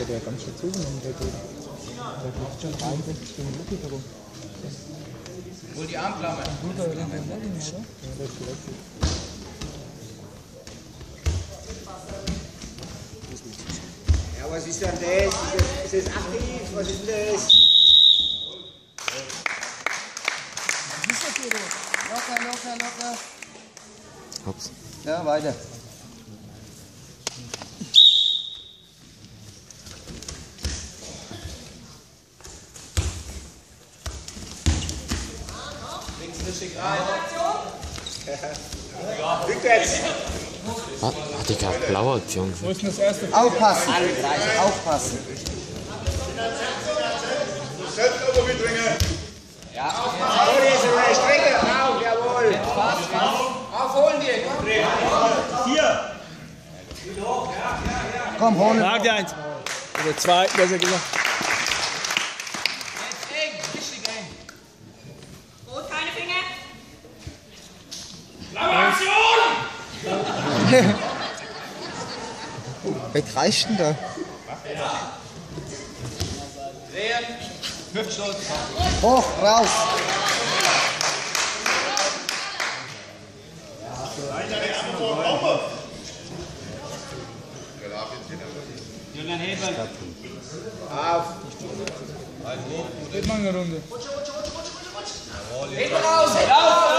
hätte der ganz schön zugenommen, der Gegner. Der macht schon 63 gegen Luki herum. Hol die Armklammer. Luca hat den Verletzung, oder? Ja, der ist gewechselt. Ja, was ist denn das? Ist das, ist das aktiv? Was ist denn das? Locker, locker, locker. Hops. Ja, weiter. Rückwärts. Ah, die gerade blaue Aktion? Wo ist denn das erste? Aufpassen. Aufpassen. Selbst aber mitbringen. Ja. Oh, die ist über der Strecke. Auf, jawohl. Aufholen die. Komm, hol ihn. Frag dir eins. Oder zwei, besser gesagt. Was reicht denn da? Drehen. Hüftschutz. Hoch, raus. Julian Hebel. Auf. Geht mal eine Runde. Hinten raus. Julian,